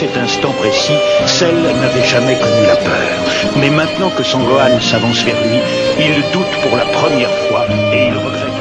Cet instant précis, Cell n'avait jamais connu la peur. Mais maintenant que son Gohan s'avance vers lui, il doute pour la première fois et il regrette